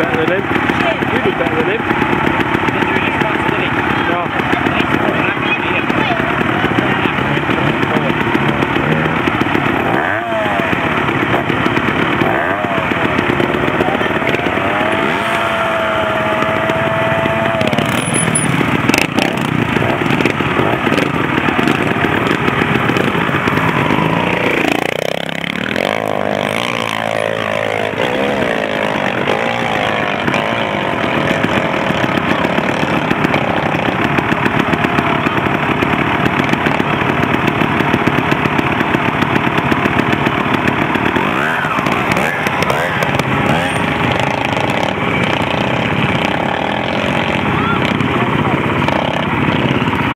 back of the